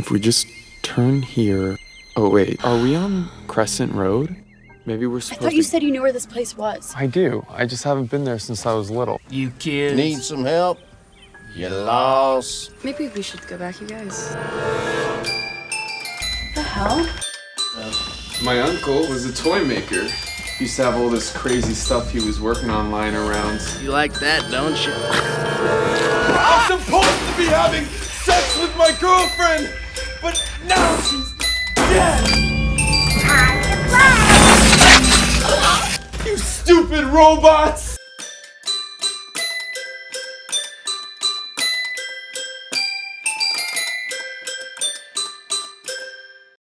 If we just turn here. Oh, wait. Are we on Crescent Road? Maybe we're supposed I thought you to. said you knew where this place was. I do. I just haven't been there since I was little. You kids. Need some help? You lost? Maybe we should go back, you guys. the hell? My uncle was a toy maker. He used to have all this crazy stuff he was working on lying around. You like that, don't you? I'm supposed to be having sex with my girlfriend, but now she's dead. You stupid robots!